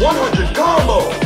100 combo.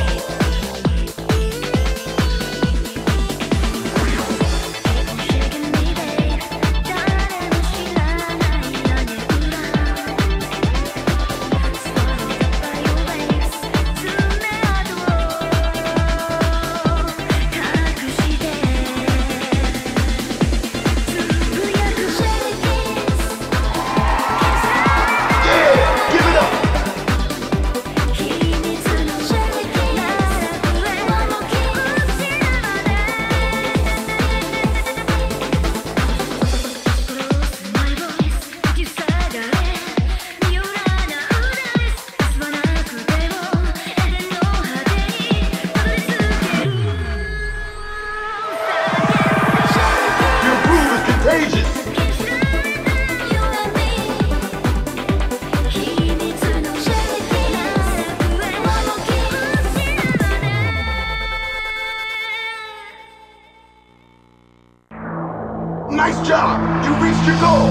Job! You reached your goal!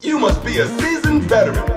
You must be a seasoned veteran.